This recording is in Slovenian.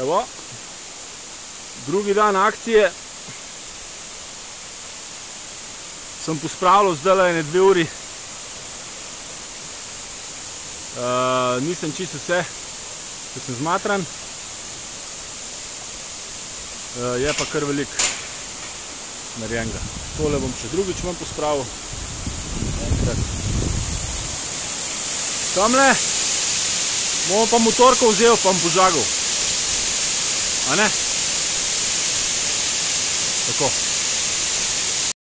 Evo, drugi dan akcije. Sem pospravljal zdaj ene dve uri. Uh, nisem čisto vse, ker sem zmatran. Uh, je pa kar velik narejenega. Tole bom še drugič manj pospravil. Enkrat. Tamle bomo pa motorko vzel, pa bom požagal. あね。行こう。